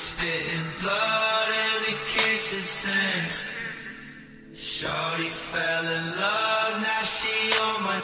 spitting blood and the kitchen sink. Shorty fell in love, now she on my